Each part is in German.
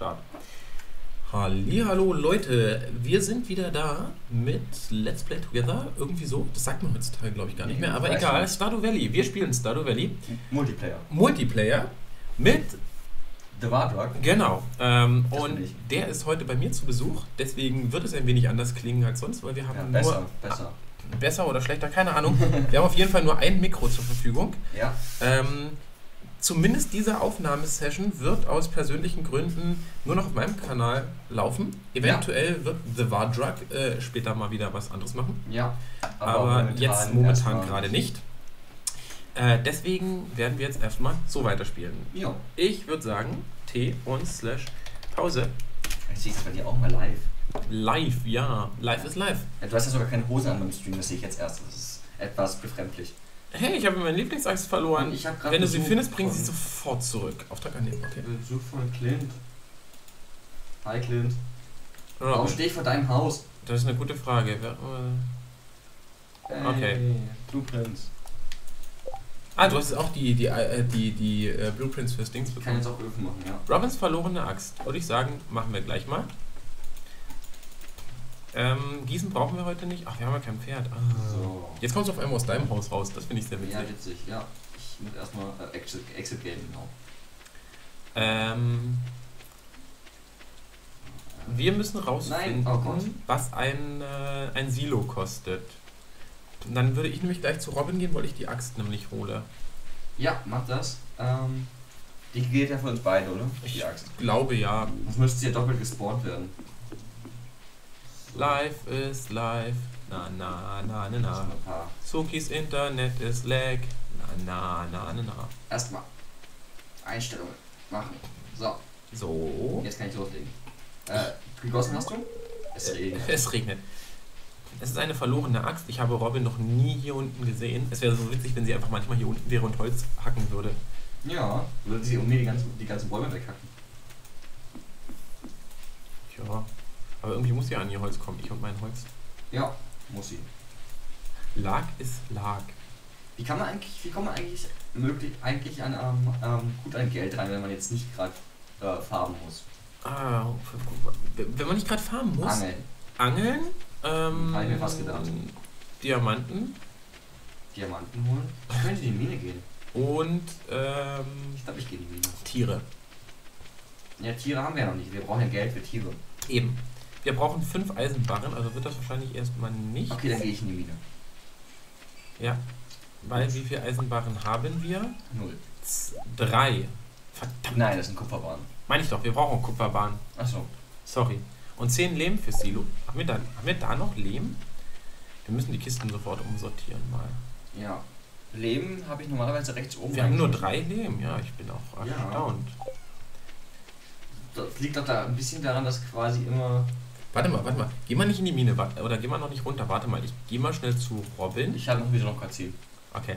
Start. Hallo Leute, wir sind wieder da mit Let's Play Together, irgendwie so, das sagt man heutzutage glaube ich gar nicht mehr, aber egal. Stardew Valley, wir spielen Stardew Valley, Multiplayer. Multiplayer mit, The Wardrug. genau, ähm, und der ist heute bei mir zu Besuch, deswegen wird es ein wenig anders klingen als sonst, weil wir haben Ja, nur, besser, besser. besser oder schlechter, keine Ahnung, wir haben auf jeden Fall nur ein Mikro zur Verfügung, Ja, Ähm, zumindest diese Aufnahmesession wird aus persönlichen Gründen nur noch auf meinem Kanal laufen. Eventuell wird The War Drug äh, später mal wieder was anderes machen, ja. aber, jetzt momentan gerade nicht. Äh, deswegen werden wir jetzt erstmal so weiterspielen. Ja. Ich würde sagen, T und slash Pause. Ich sehe es bei dir auch mal live. Live, ja, live ist live. Ja, du hast ja sogar keine Hose an beim Stream, das sehe ich jetzt erst. Das ist etwas befremdlich. Hey, ich habe meine Lieblingsaxt verloren. Wenn du sie findest, bring sie sofort zurück. Auftrag annehmen, okay. Besuch von Clint. Hi Clint. Robin, Warum stehe ich vor deinem Haus? das ist eine gute Frage. Wer, äh, Okay. Blueprints. Ah, du hast auch die, die, äh, die, die äh, Blueprints fürs Dings Ich kann bekommen. jetzt auch Öfen machen, ja. Robins verlorene Axt. Würde ich sagen, machen wir gleich mal. Ähm, Gießen brauchen wir heute nicht. Ach, wir haben ja kein Pferd. Ah. So. Jetzt kommst du auf einmal aus deinem Haus raus. Das finde ich sehr witzig. Ja, witzig, ja. Ich muss erstmal äh, Exit, Exit gehen, genau. Ähm, wir müssen rausfinden, oh was ein, äh, ein Silo kostet. Und dann würde ich nämlich gleich zu Robin gehen, weil ich die Axt nämlich hole. Ja, mach das. Ähm, die gilt ja für uns beide, oder? Ich Die Axt. glaube ja. Sonst müsste sie ja doppelt gespawnt werden. Life is life. Na, na, na, na, na. Sukis Internet ist lag. Na, na, na, na, na. Erstmal Einstellungen machen. So, So. jetzt kann ich loslegen. Äh, gegossen hast du? Es Äh, regnet. Es regnet. Es ist eine verlorene Axt. Ich habe Robin noch nie hier unten gesehen. Es wäre so witzig, wenn sie einfach manchmal hier unten wäre und Holz hacken würde. Ja, würde sie um mir die ganzen, die ganzen Bäume weghacken. Ja. Aber irgendwie muss sie an ihr Holz kommen. Ich und mein Holz. Ja, muss sie. Lag ist Lag. Wie kann man eigentlich, wie kommt man eigentlich möglich, eigentlich an, ähm, ähm, gut an Geld rein, wenn man jetzt nicht gerade äh, farben muss? Ah, wenn man nicht gerade farmen muss. Angeln. Angeln. Ähm, Hab ich mir fast gedacht. Diamanten. Diamanten holen. Ich könnte in die Mine gehen. Und ähm, Ich glaube, ich gehe in die Mine. Tiere. Ja, Tiere haben wir ja noch nicht. Wir brauchen ja Geld für Tiere. Eben. Wir brauchen fünf Eisenbarren, also wird das wahrscheinlich erstmal nicht. Okay, dann gehe ich in die Mine. Ja. Weil wie viele Eisenbarren haben wir? Null. Z drei. Verdammt. Nein, das sind Kupferbahnen. Meine ich doch, wir brauchen Kupferbahn. Achso. Sorry. Und zehn Lehm für Silo. Haben wir, da, haben wir da noch Lehm? Wir müssen die Kisten sofort umsortieren mal. Ja. Leben habe ich normalerweise rechts oben. Wir haben nur drei Lehm. Ja, ich bin auch Ja. erstaunt. Das liegt doch da ein bisschen daran, dass quasi immer. Warte mal, warte mal. Geh mal nicht in die Mine, warte, oder geh mal noch nicht runter. Warte mal, ich geh mal schnell zu Robin. Ich habe noch wieder noch gerade 10. Okay.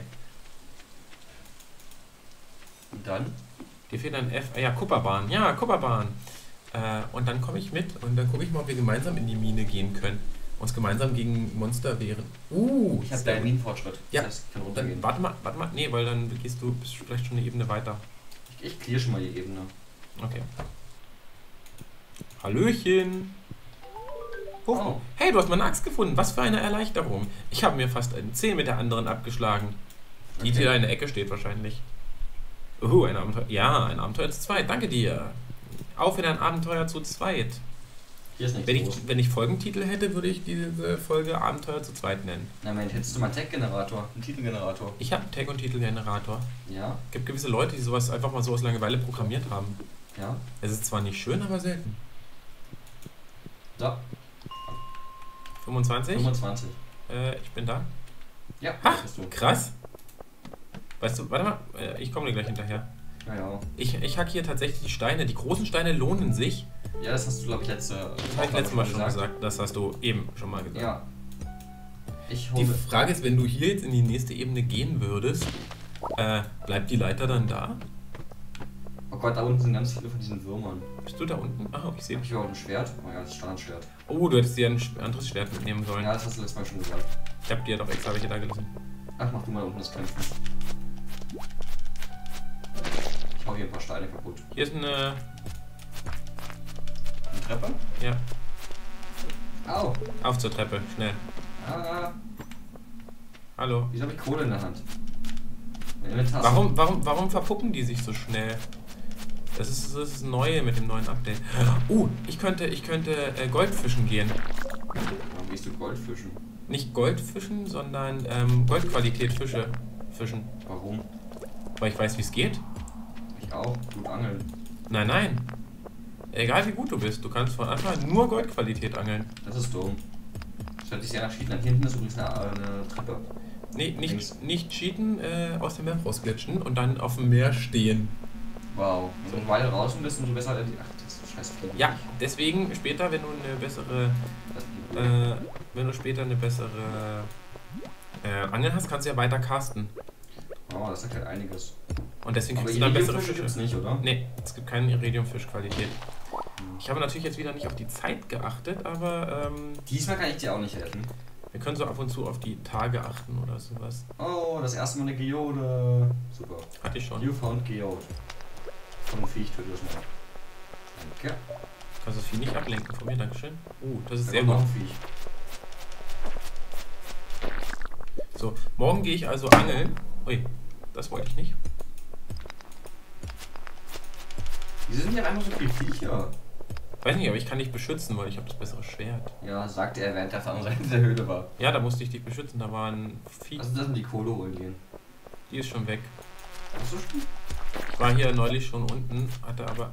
Und dann? Dir fehlt ein F. Ah, ja, Kupperbahn. Ja, Kupperbahn. Äh, und dann komme ich mit und dann gucke ich mal, ob wir gemeinsam in die Mine gehen können. Uns gemeinsam gegen Monster wehren. Uh, Ich habe deinen. Minenfortschritt. Ja. Das heißt, ich kann Dann runtergehen. warte mal, warte mal. Nee, weil dann gehst du bist vielleicht schon eine Ebene weiter. Ich, ich clear schon mal die Ebene. Okay. Hallöchen. Oh. Oh. Hey, du hast meine Axt gefunden. Was für eine Erleichterung. Ich habe mir fast einen Zeh mit der anderen abgeschlagen. Die Okay. hier in der Ecke steht wahrscheinlich. Uh, ein Abenteuer. Ja, ein Abenteuer zu zweit. Danke dir. Auf in ein Abenteuer zu zweit. Hier ist nichts Wenn ich, wenn ich Folgentitel hätte, würde ich diese Folge Abenteuer zu zweit nennen. Na Mensch, hättest du mal einen Tech-Generator, einen Titelgenerator. Ich habe einen Tag- und Titelgenerator. Ja, Es gibt gewisse Leute, die sowas einfach mal so aus Langeweile programmiert haben. ja. Es ist zwar nicht schön, aber selten. So, 25? 25. Äh, ich bin da. Ja, das bist du. Krass. Weißt du, warte mal, äh, ich komme dir gleich hinterher. Ja, ja. Ich, ich hack hier tatsächlich die Steine. Die großen Steine lohnen sich. Ja, das hast du, glaube ich, letzte. Das habe ich letztes Mal schon gesagt. Das hast du eben schon mal gesagt. Ja. Ich Die hole. Frage ist, wenn du hier jetzt in die nächste Ebene gehen würdest, äh, bleibt die Leiter dann da? Oh Gott, da unten sind ganz viele von diesen Würmern. Bist du da unten? Ah, ich sehe Hab ich überhaupt ein Schwert? Oh ja, das ist Standardschwert. Oh, du hättest dir ein anderes Schwert mitnehmen sollen. Ja, das hast du letztes Mal schon gesagt. Ich habe dir doch extra welche da gelassen. Ach, mach du mal unten das Kämpfen. Ich hau hier ein paar Steine kaputt. Hier ist eine Treppe? Ja, Au. auf zur Treppe, schnell. Ah, Hallo. wieso habe ich Kohle in der Hand? Warum, warum, warum verpuppen die sich so schnell? Das ist das ist Neue mit dem neuen Update. Oh, ich könnte, ich könnte äh, Goldfischen gehen. Warum gehst du Goldfischen? Nicht Goldfischen, sondern ähm, Goldqualität Fische fischen. Warum? Weil ich weiß, wie es geht. Ich auch. Gut angeln. Nein, nein. Egal wie gut du bist, du kannst von Anfang an nur Goldqualität angeln. Das ist dumm. Das hört sich sehr nach Cheaten an. Hinten ist übrigens eine, eine Treppe. Nee, Links. nicht, nicht cheaten, äh, aus dem Meer rausglitschen und dann auf dem Meer stehen. Wow. Und so weiter draußen bist, umso besser die. Ach, das ist scheiße. Fliegen. Ja, deswegen später, wenn du eine bessere, äh, wenn du später eine bessere äh, Angeln hast, kannst du ja weiter casten. Oh, das sagt halt einiges. Und deswegen Aber kriegst du dann bessere Iridiumfische gibt's Fische. nicht, oder? Nee, es gibt keine Iridiumfischqualität. Ich habe natürlich jetzt wieder nicht auf die Zeit geachtet, aber ähm, Diesmal kann ich dir auch nicht helfen. wir können so ab und zu auf die Tage achten oder sowas. Oh, das erste Mal eine Geode. Super. Hatte ich schon. You found Geode. Einem Viech das mal. Danke. Kannst das Vieh nicht ablenken von mir, Dankeschön. Uh, das ist Da sehr gut. So, morgen gehe ich also angeln. Ui, das wollte ich nicht. Wieso sind hier einfach so viele Viecher? Weiß nicht, aber ich kann dich beschützen, weil ich habe das bessere Schwert. Ja, sagte er, während er auf der anderen Seite der Höhle war. Ja, da musste ich dich beschützen. Da war ein Vieh. Also, dass wir die Kohle holen gehen. Die ist schon weg. Achso, stimmt. Ich war hier neulich schon unten, hatte aber.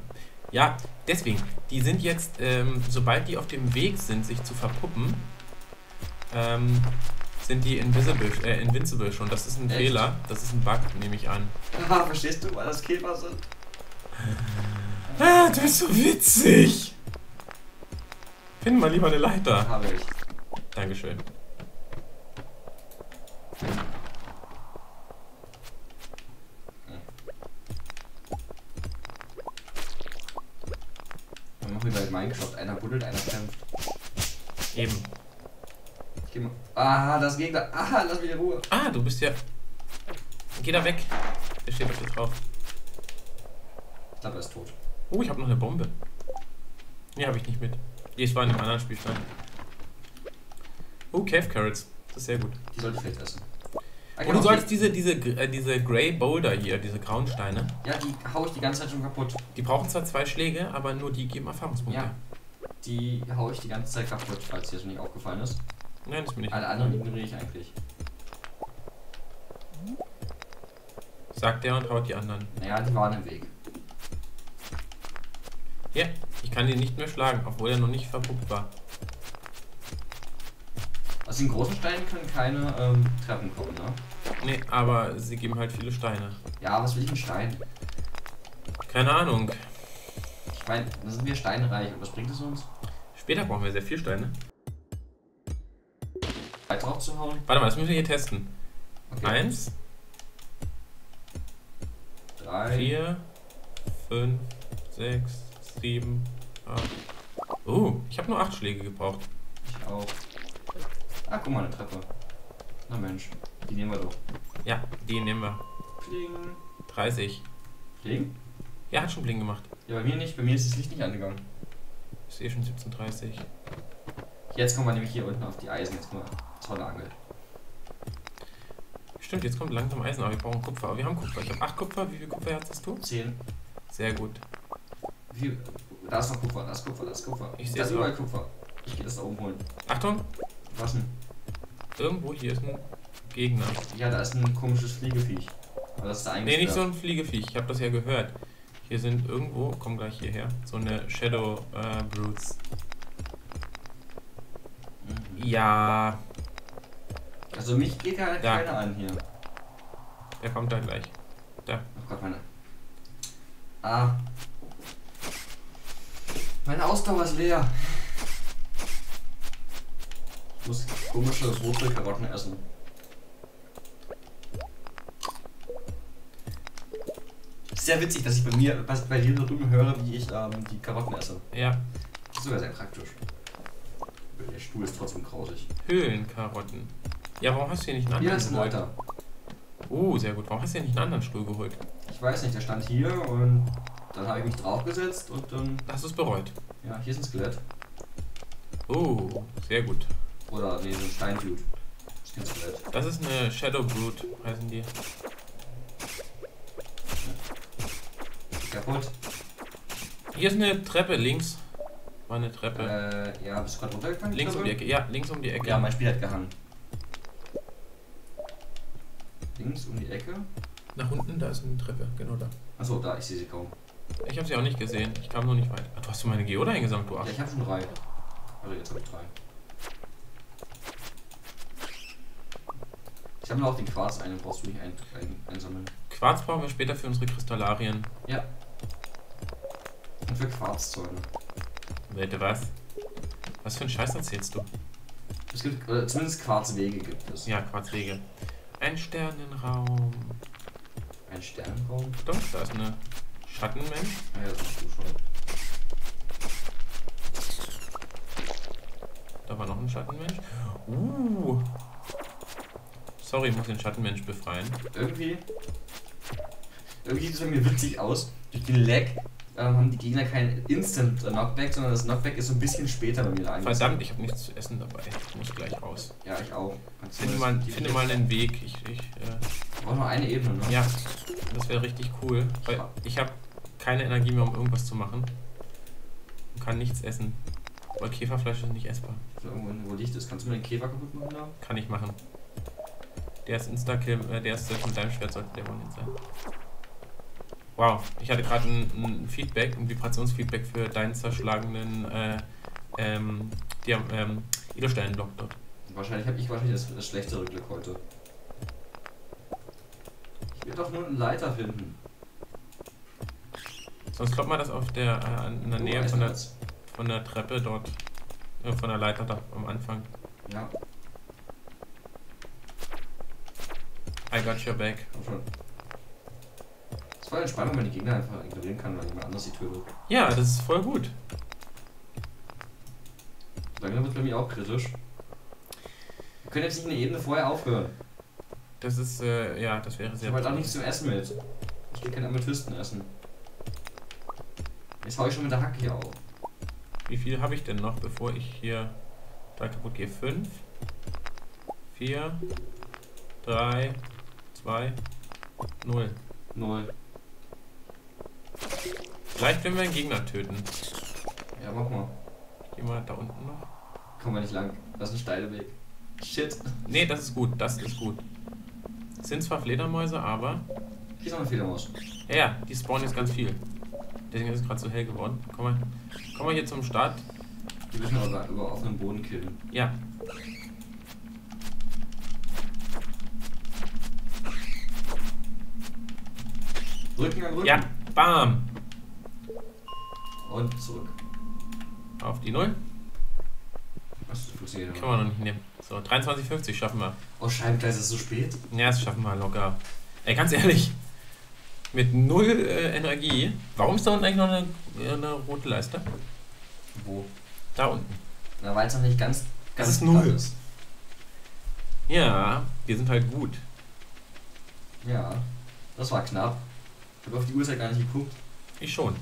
Ja, deswegen. Die sind jetzt, ähm, sobald die auf dem Weg sind, sich zu verpuppen, ähm, sind die invisible, äh, invincible schon. Das ist ein Echt? Fehler. Das ist ein Bug, nehme ich an. Ah, verstehst du, weil das Käfer sind? Ah, du bist so witzig! Find mal lieber eine Leiter. Habe ich. Dankeschön. Minecraft. Einer buddelt, einer kämpft. Eben. Ich geh mal. Ah, das Gegner. Ah, lass mich in Ruhe. Ah, du bist ja. Geh da weg. Der steht auf dir drauf. Ich glaube, er ist tot. Oh, ich habe noch eine Bombe. Nee, habe ich nicht mit. Die war in einem anderen Spielstand. Oh, Cave Carrots. Das ist sehr gut. Die sollte ich vielleicht essen. Und du sollst diese, diese, äh, diese Grey Boulder hier, diese grauen Steine, Ja, die hau ich die ganze Zeit schon kaputt. die brauchen zwar zwei Schläge, aber nur die geben Erfahrungspunkte. Ja. Die hau ich die ganze Zeit kaputt, falls dir das nicht aufgefallen ist. Nein, das bin ich. Alle anderen ignoriere ich eigentlich. Sagt der und haut die anderen. Naja, die waren im Weg. Ja, ich kann ihn nicht mehr schlagen, obwohl er noch nicht verpuppt war. Aus den großen Steinen können keine ähm, Treppen kommen, ne? Nee, aber sie geben halt viele Steine. Ja, was will ich mit Stein? Keine Ahnung. Ich meine, da sind wir steinreich und was bringt es uns? Später brauchen wir sehr viel Steine. Weit drauf zu hauen? Warte mal, das müssen wir hier testen. Okay. Eins, drei, vier, fünf, sechs, sieben, acht. Oh, ich habe nur acht Schläge gebraucht. ich auch. Ah, guck mal, eine Treppe. Na Mensch, die nehmen wir doch. Ja, die nehmen wir. Fliegen. 30. Fliegen? Ja, hat schon Bling gemacht. Ja, bei mir nicht. Bei mir ist das Licht nicht angegangen. Ist eh schon 17.30 Jetzt kommen wir nämlich hier unten auf die Eisen. Jetzt kommen wir. Tolle Angel. Stimmt, jetzt kommt langsam Eisen, aber wir brauchen Kupfer. Aber wir haben Kupfer. Ich habe 8 Kupfer. Wie viel Kupferherz hast du? Zehn. Sehr gut. Wie? Da ist noch Kupfer, da ist Kupfer, da ist Kupfer. Ich da seh's ist überall Kupfer. Ich gehe das da oben holen. Achtung, Was denn? Irgendwo hier ist ein Gegner. Ja, da ist ein komisches Fliegeviech. Aber das ist da. Nee, nicht so ein Fliegeviech. Ich habe das ja gehört. Hier sind irgendwo, komm gleich hierher, so eine Shadow äh, Brutes. Mhm. Ja, Also mich geht ja Ja. keiner an hier. der kommt da gleich. Oh Gott, meine. Ah. Meine Ausdauer ist leer. Ich muss komische rote Karotten essen. Sehr witzig, dass ich bei mir, bei, dir da drüben höre, wie ich ähm, die Karotten esse. Ja, Das ist sogar sehr praktisch. Der Stuhl ist trotzdem grausig. Höhlenkarotten. Ja, warum hast du hier nicht einen Hier anderen ist ein geholt? Leiter. Oh, sehr gut. Warum hast du hier nicht einen anderen Stuhl geholt? Ich weiß nicht, der stand hier und Dann habe ich mich draufgesetzt und dann. Hast du es bereut? Ja, hier ist ein Skelett. Oh, sehr gut. Oder nee, so ein Steindude. Das. Das ist eine Shadow Brute, heißen die. Kaputt. Hier ist eine Treppe links. War eine Treppe. Äh, ja, bist du gerade runtergegangen? links um die Ecke. Ja, links um die Ecke. Ja, mein Spiel hat gehangen. Links um die Ecke. Nach unten, da ist eine Treppe. Genau da. Achso, da, ich sehe sie kaum. Ich habe sie auch nicht gesehen. Ich kam nur nicht weit. Ach, du hast du meine Geode eingesammelt, du Ja, Arsch. ich habe schon drei. Also jetzt habe ich drei. Sammle auch den Quarz ein, brauchst du nicht ein, ein, einsammeln. Quarz brauchen wir später für unsere Kristallarien. Ja. Und für Quarzzeuge. Wette was? Was für einen Scheiß erzählst du? Es gibt, oder zumindest Quarzwege gibt es. Ja, Quarzwege. Ein Sternenraum. Ein Sternenraum. Doch, da ist eine Schattenmensch. Ah ja, das ist du schon. Da war noch ein Schattenmensch. Uh. Sorry, ich muss den Schattenmensch befreien. Irgendwie. Irgendwie sieht es bei mir witzig aus. Durch den Lag ähm, haben die Gegner kein Instant Knockback, sondern das Knockback ist so ein bisschen später bei mir eingesetzt. Verdammt, ich habe nichts zu essen dabei. Ich muss gleich raus. Ja, ich auch. Kannst Finde mal, finde mal einen Weg. Ich, ich, äh, brauche noch eine Ebene, ne? ja, das wäre richtig cool. Weil ich habe keine Energie mehr, um irgendwas zu machen. Und kann nichts essen. Weil Käferfleisch ist nicht essbar. So, irgendwo, wo Licht ist. Kannst du mir den Käfer kaputt machen da? Kann ich machen. Der ist Insta-Kill, äh, der ist mit deinem Schwert sollte der One sein. Wow, ich hatte gerade ein, ein Feedback, ein Vibrationsfeedback für deinen zerschlagenen äh, ähm, ähm, Edelstein-Block dort. Wahrscheinlich habe ich wahrscheinlich das, das schlechtere Glück heute. Ich will doch nur einen Leiter finden. Sonst kloppt man das auf der, äh, in der Oh, Nähe von der, von der Treppe dort, äh, von der Leiter da am Anfang. Ja, I got your back. komm schon. Es war Entspannung, wenn die Gegner einfach ignorieren kann, weil jemand anders die Tür wird. Ja, das ist voll gut. Langsam wird bei mir auch kritisch. Wir können jetzt nicht eine Ebene vorher aufhören. Das ist, äh, ja, das wäre Ich sehr habe halt auch nichts zum Essen mit. Ich will keine Amethysten essen. Jetzt hau ich schon mit der Hacke hier auf. Wie viel habe ich denn noch, bevor ich hier da kaputt gehe? 5, 4, 3, 2, 0. Null. Vielleicht wenn wir einen Gegner töten. Ja, mach mal. Gehe mal da unten noch. Kommen wir nicht lang. Das ist ein steiler Weg. Shit. Nee, das ist gut, das ist gut. Sind zwar Fledermäuse, aber. Hier ist noch eine Fledermaus. Ja, ja, die spawnen jetzt ganz viel. Deswegen ist es gerade so hell geworden. Komm mal, komm mal hier zum Start. Die müssen wir aber über offenen Boden killen. Ja, Rücken an Rücken. ja, bam. Und zurück. Auf die 0. Was funktioniert Können wir noch nicht nehmen. So, 23,50 schaffen wir. Oh, Scheibengleis ist so spät. Ja, das schaffen wir locker. Ey, ganz ehrlich, mit null äh, Energie. Warum ist da unten eigentlich noch eine, äh, eine rote Leiste? Wo? Da unten. Na, weil es noch nicht ganz, ganz ist platt null. ist. Ja, wir sind halt gut. Ja, das war knapp. Ich habe auf die Uhrzeit gar nicht geguckt. Ich schon.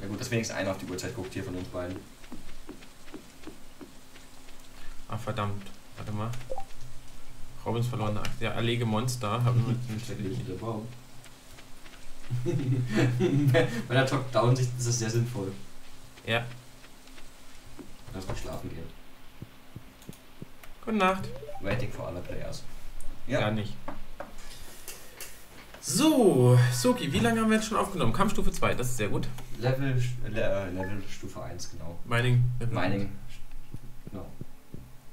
Na gut, dass wenigstens einer auf die Uhrzeit guckt hier von uns beiden. Ah, verdammt. Warte mal. Robins verlorene Axt. Ja, erlege Monster. Haben wir sich der Baum. Bei der Top-Down-Sicht ist das sehr sinnvoll. Ja, Lass mal schlafen gehen. gute Nacht. Waiting for other players. Ja. nicht. So, Soki, wie lange haben wir jetzt schon aufgenommen? Kampfstufe 2, das ist sehr gut. Level, Le äh, Level Stufe 1, genau. Mining. Level Mining. Genau.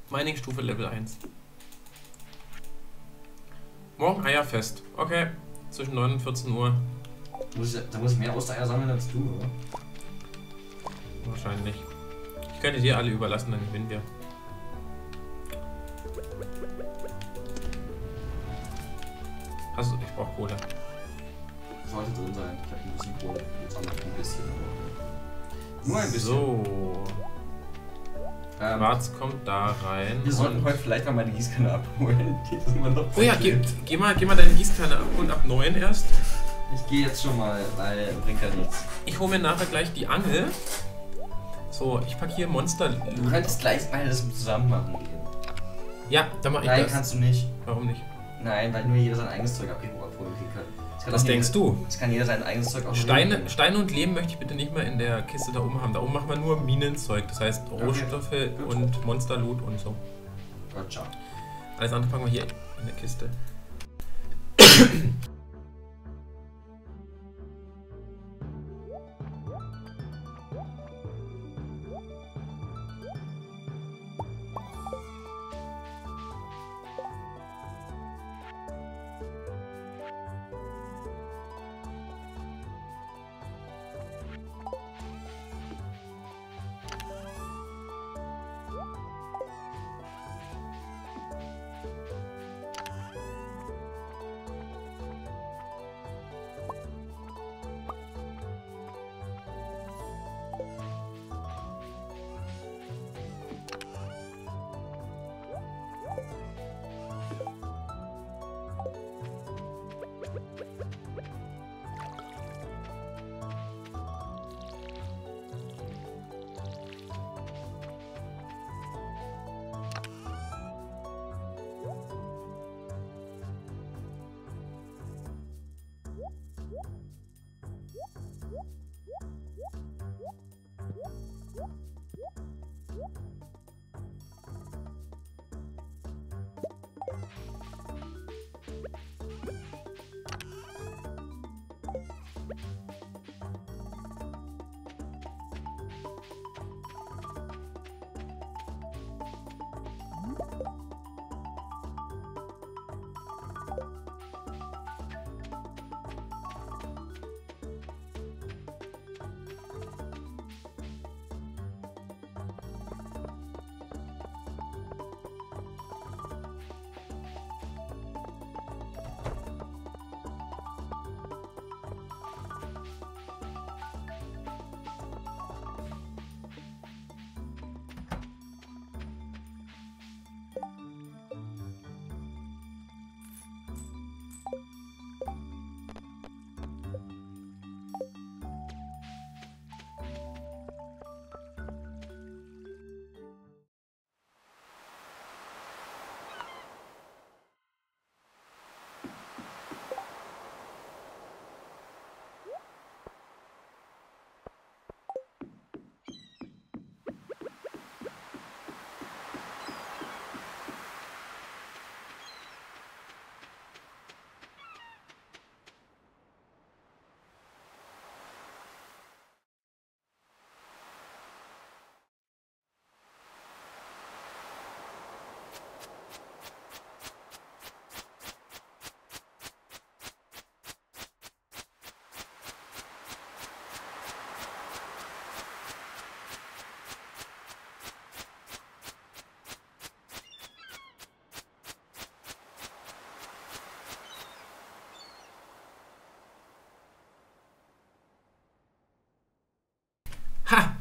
Mining Stufe Level 1. Morgen Eierfest. Okay. Zwischen 9 und 14 Uhr. Muss ich, da muss ich mehr Ostereier sammeln als du, oder? Wahrscheinlich. Ich könnte dir alle überlassen, dann gewinnen wir. Also, ich brauche Kohle. Sollte drin sein. Ich habe ein bisschen Kohle. Jetzt auch noch ein bisschen. Nur ein bisschen. So. Ähm, Schwarz kommt da rein. wir sollten heute vielleicht mal meine Gießkanne abholen. Die ist immer noch Oh ja, geh, geh, mal, geh mal deine Gießkanne ab und ab 9 erst. Ich gehe jetzt schon mal, weil bringt ja nichts. Ich hole mir nachher gleich die Angel. So, ich packe hier Monster. Du könntest gleich beides zusammen machen gehen. Ja, dann mache ich Nein, das. kannst du nicht. Warum nicht? Nein, weil nur jeder sein eigenes Zeug abholen kann. Was denkst du? Das kann jeder sein eigenes Zeug auch Steine, nehmen. Steine und Lehm möchte ich bitte nicht mehr in der Kiste da oben haben. Da oben machen wir nur Minenzeug. Das heißt Rohstoffe gut. und Monsterloot und so. Gotcha. Alles andere packen wir hier in der Kiste.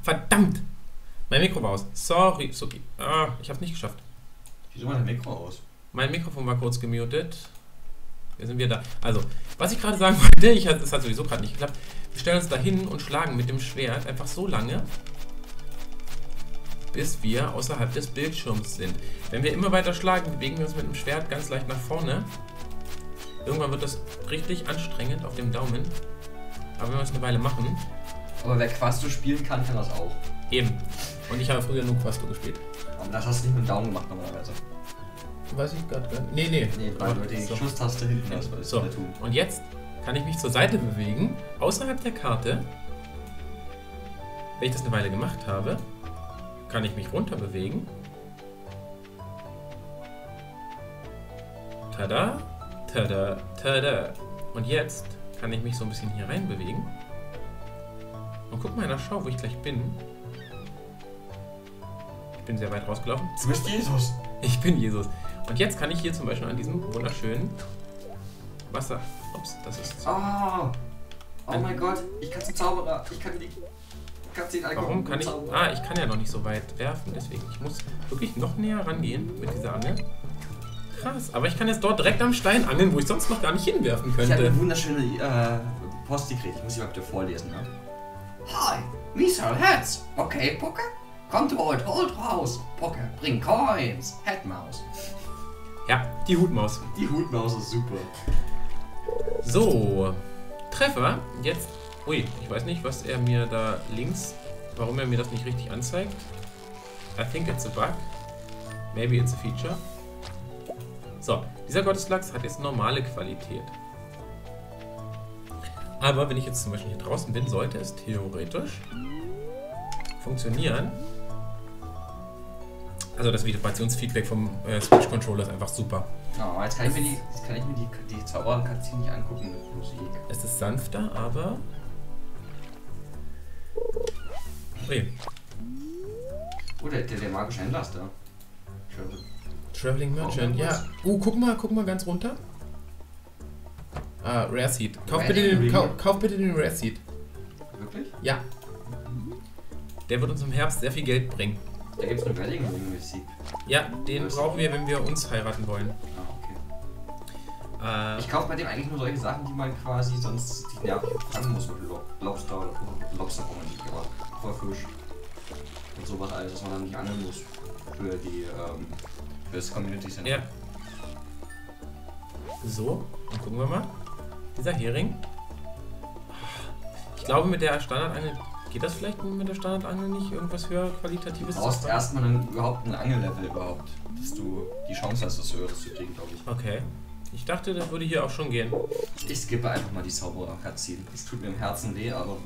Verdammt! Mein Mikro war aus. Sorry, sorry. Ah, ich hab's nicht geschafft. Wieso mal dein Mikro aus? Mein Mikrofon war kurz gemutet. Jetzt sind wir da. Also, was ich gerade sagen wollte, ich, das hat sowieso gerade nicht geklappt. Wir stellen uns da hin und schlagen mit dem Schwert einfach so lange, bis wir außerhalb des Bildschirms sind. Wenn wir immer weiter schlagen, bewegen wir uns mit dem Schwert ganz leicht nach vorne. Irgendwann wird das richtig anstrengend auf dem Daumen. Aber wenn wir es eine Weile machen, Aber wer Quasto spielen kann, kann das auch. eben. Und ich habe früher nur Quasto gespielt. Aber das hast du nicht mit dem Daumen gemacht normalerweise. Weiß ich gerade gar nicht. Nee, nee. Nee, weil du die So. Schusstaste hinten hast, weil so. tun. und jetzt kann ich mich zur Seite bewegen, außerhalb der Karte. Wenn ich das eine Weile gemacht habe, kann ich mich runter bewegen. Tada, tada, tada. Und jetzt kann ich mich so ein bisschen hier rein bewegen. Und guck mal in der Schau, wo ich gleich bin. Ich bin sehr weit rausgelaufen. Du bist Jesus. Ich bin Jesus. Und jetzt kann ich hier zum Beispiel an diesem wunderschönen Wasser. Ups, das ist. Oh, oh mein Gott, ich kann zum Zauberer. Ich kann die. Kannst den Alkohol Warum kann ich. Ah, ich kann ja noch nicht so weit werfen, deswegen. Ich muss wirklich noch näher rangehen mit dieser Angel. Krass, aber ich kann jetzt dort direkt am Stein angeln, wo ich sonst noch gar nicht hinwerfen Ich habe könnte. eine wunderschöne äh, Postsekret, ich muss sie mal bitte vorlesen, ne? Hi, Miesel Heads. Okay, Pucke? Kommt heute, holt raus. Pucke, bring Coins. Headmaus. Ja, die Hutmaus. Die Hutmaus ist super. So, Treffer. Jetzt. Ui, ich weiß nicht, was er mir da links. Warum er mir das nicht richtig anzeigt. I think it's a bug. Maybe it's a feature. So, dieser Gotteslachs hat jetzt normale Qualität. Aber wenn ich jetzt zum Beispiel hier draußen bin, sollte es theoretisch funktionieren. Also das Vibrationsfeedback vom äh, Switch Controller ist einfach super. Oh, jetzt kann ich mir die, jetzt kann ich mir die, die Zauberkatze nicht angucken mit Musik. Es ist sanfter, aber... Ui, Oh, der, der, der magische Händler ist da. Travel. Traveling Merchant, Oh, ja. Uh, guck mal, guck mal ganz runter. Ah, Rare Seed. Kauf bitte, den, kauf, kauf bitte den Rare Seed. Wirklich? Ja. Der wird uns im Herbst sehr viel Geld bringen. Da gibt es eine Wedding Ring Musik. Ja, den Was? brauchen wir, wenn wir uns heiraten wollen. Ah, okay. Äh, Ich kaufe bei dem eigentlich nur solche Sachen, die man quasi sonst die nervig fangen muss mit Lo Lobster oder Lobster nicht, aber Vorfisch und sowas alles, was man dann nicht angeln muss für die ähm, für das Community Center. ja. So, dann gucken wir mal. Dieser Hering. Ich glaube, mit der Standardangel geht das vielleicht mit der Standardangel nicht irgendwas höher qualitatives Du brauchst erstmal einen, überhaupt ein Angellevel überhaupt, dass du die Chance hast, das höheres zu kriegen, glaube ich. Okay. Ich dachte, das würde hier auch schon gehen. Ich skippe einfach mal die Zauberer-Cutscene. Es tut mir im Herzen weh, aber.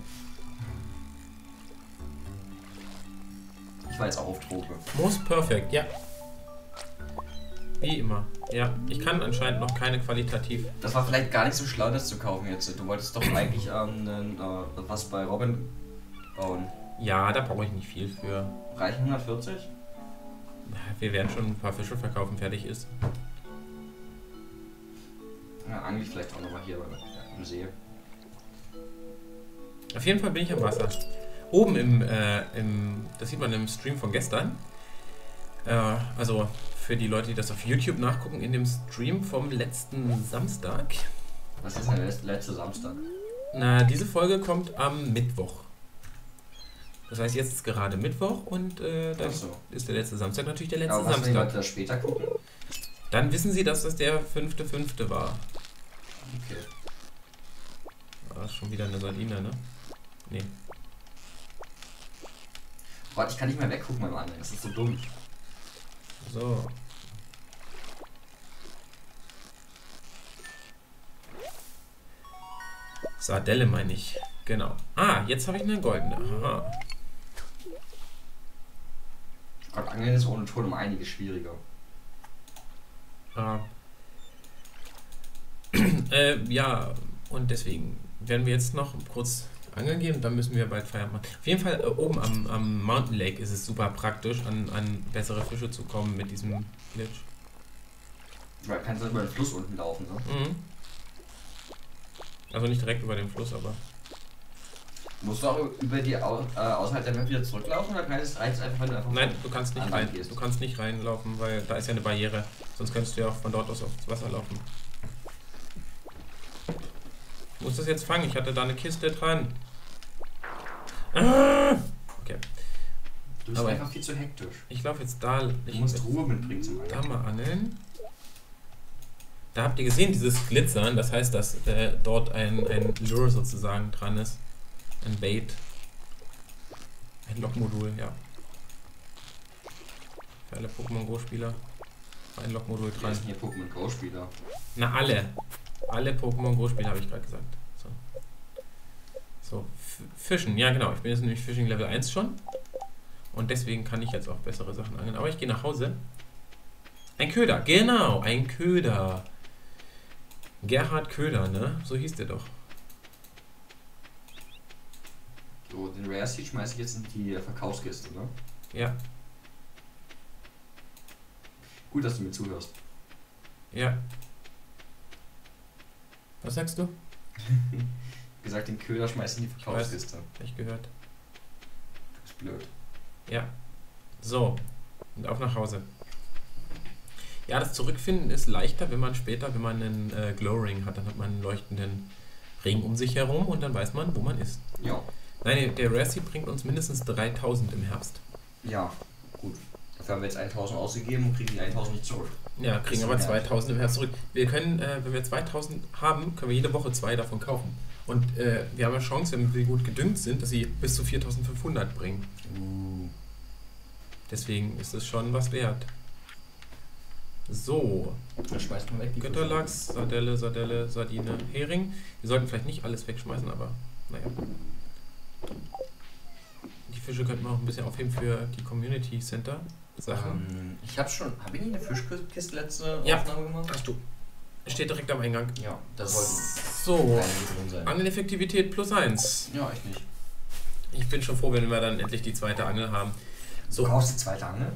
Ich war jetzt auch auf Droge. Most perfect, ja. Wie immer. Ja, ich kann anscheinend noch keine qualitativ. Das war vielleicht gar nicht so schlau, das zu kaufen jetzt. Du wolltest doch eigentlich ähm, einen, äh, was bei Robin bauen. Ja, da brauche ich nicht viel für. Reichen 140? Wir werden schon ein paar Fische verkaufen, fertig ist. Ja, eigentlich vielleicht auch nochmal hier ja, im See. Auf jeden Fall bin ich am Wasser. Oben im, äh, im das sieht man im Stream von gestern. Äh, also für die Leute, die das auf YouTube nachgucken, in dem Stream vom letzten Samstag. Was ist denn der letzte- Samstag? Na, diese Folge kommt am Mittwoch. Das heißt, jetzt ist gerade Mittwoch und äh, dann Achso. ist der letzte Samstag natürlich der letzte Aber was, wenn die Samstag. Leute das später gucken? Dann wissen sie, dass das der fünfte fünfte war. Okay. Ah, ist schon wieder eine Sardine, ne? Nee. Warte, ich kann nicht mehr weggucken beim anderen. Das ist so dumm. So. Sardelle meine ich. Genau. Ah, jetzt habe ich eine goldene. Aha. Gott, Angeln ist ohne Ton um einiges schwieriger. Ah. äh, ja, und deswegen werden wir jetzt noch kurz und dann müssen wir bald Feierabend machen. Auf jeden Fall äh, oben am, am Mountain Lake ist es super praktisch, an, an bessere Fische zu kommen mit diesem Glitch. Du kannst dann über den Fluss unten laufen, ne? Mhm. Also nicht direkt über den Fluss, aber. Musst du auch über die Au äh, außerhalb der Map wieder zurücklaufen oder es reicht's einfach, wenn du einfach Nein, du kannst nicht rein. Gehst? Du kannst nicht reinlaufen, weil da ist ja eine Barriere. Sonst könntest du ja auch von dort aus aufs Wasser laufen. Ich muss das jetzt fangen. Ich hatte da eine Kiste dran. Ah! Okay, Du bist Aber- einfach viel zu hektisch. ich laufe jetzt da. Du Ich musst Ruhe mitbringen zum da Angeln. mal angeln. Da habt ihr gesehen, dieses Glitzern. Das heißt, dass äh, dort ein, ein Lure sozusagen dran ist. Ein Bait. Ein Lockmodul, ja. Für alle Pokémon Go-Spieler. Ein Lockmodul dran. hier Pokémon Go Spieler. Na, alle. Alle Pokémon Go-Spieler habe ich gerade gesagt. So. Fischen. Ja, genau. Ich bin jetzt nämlich Fishing Level 1 schon. Und deswegen kann ich jetzt auch bessere Sachen angeln. Aber ich gehe nach Hause. Ein Köder. Genau, ein Köder. Gerhard Köder, ne? So hieß der doch. So, den Rare Seed schmeiß ich jetzt in die Verkaufskiste, ne? Ja, Gut, dass du mir zuhörst. ja. Was sagst du? Gesagt, den Köder schmeiß in die Verkaufskiste. Hab ich gehört. Du bist blöd. Ja. So. Und auf nach Hause. Ja, das Zurückfinden ist leichter, wenn man später, wenn man einen äh, Glow Ring hat, dann hat man einen leuchtenden Ring um sich herum und dann weiß man, wo man ist. Ja. Nein, der Rarcy bringt uns mindestens 3000 im Herbst. Ja, gut. Dafür haben wir jetzt 1000 ausgegeben und kriegen die 1000 nicht zurück. Ja, kriegen Das aber ist 2000 im Herbst zurück. Wir können, äh, wenn wir 2000 haben, können wir jede Woche zwei davon kaufen. Und äh, wir haben eine Chance, wenn wir gut gedüngt sind, dass sie bis zu 4500 bringen. Uh. Deswegen ist es schon was wert. So, Dann schmeißt man weg die Götterlachs, Sardelle, Sardelle, Sardine, Hering. Wir sollten vielleicht nicht alles wegschmeißen, aber naja. Die Fische könnten wir auch ein bisschen aufheben für die Community Center Sachen. Ähm, ich habe schon. Habe ich nicht eine Fischkiste letzte Ja. Aufnahme gemacht? Hast du. Steht direkt am Eingang. Ja, da sollten So. Angeleffektivität plus 1. Ja, ich nicht. Ich bin schon froh, wenn wir dann endlich die zweite Angel haben. So. Du kaufst die zweite Angel?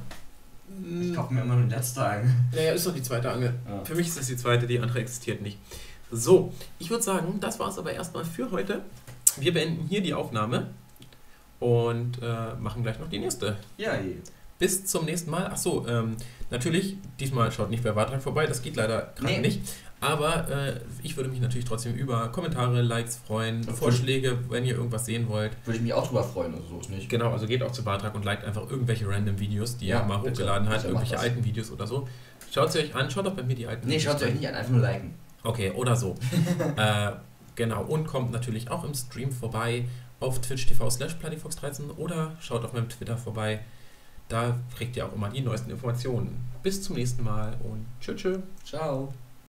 Ich kaufe mir immer nur die letzte Angel. Naja, ist doch die zweite Angel. Ja. Für mich ist das die zweite, die andere existiert nicht. So, ich würde sagen, das war es aber erstmal für heute. Wir beenden hier die Aufnahme und äh, machen gleich noch die nächste. Ja, je. Bis zum nächsten Mal. Achso, ähm, natürlich, diesmal schaut nicht bei Wartrag vorbei, das geht leider gerade Nee. nicht. Aber äh, ich würde mich natürlich trotzdem über Kommentare, Likes freuen, Okay. Vorschläge, wenn ihr irgendwas sehen wollt. Würde ich mich auch drüber freuen, also so ist nicht. Genau, also geht auch zu Bartrag und liked einfach irgendwelche random Videos, die Ja, er mal bitte. hochgeladen hat, Bitte, irgendwelche das. alten Videos oder so. Schaut sie euch an, schaut auch bei mir die alten Nee, Videos schaut sie euch nicht an, einfach nur liken. Okay, oder so. äh, genau, und kommt natürlich auch im Stream vorbei auf Twitch TV slash Planifox13 oder schaut auf meinem Twitter vorbei. Da kriegt ihr auch immer die neuesten Informationen. Bis zum nächsten Mal und tschüss. tschüss. Ciao.